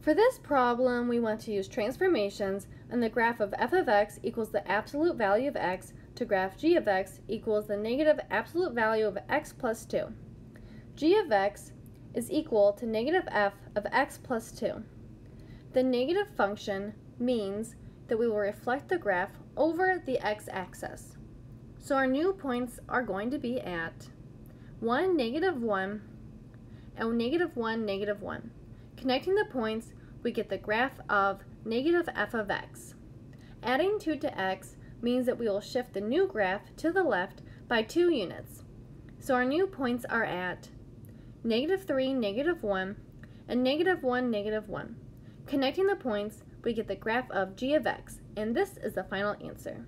For this problem, we want to use transformations and the graph of f of x equals the absolute value of x to graph g of x equals the negative absolute value of x plus 2. g of x is equal to negative f of x plus 2. The negative function means that we will reflect the graph over the x-axis. So our new points are going to be at 1, negative 1, and negative 1, negative 1. Connecting the points, we get the graph of negative f of x. Adding 2 to x means that we will shift the new graph to the left by 2 units. So our new points are at negative 3, negative 1, and negative 1, negative 1. Connecting the points, we get the graph of g of x, and this is the final answer.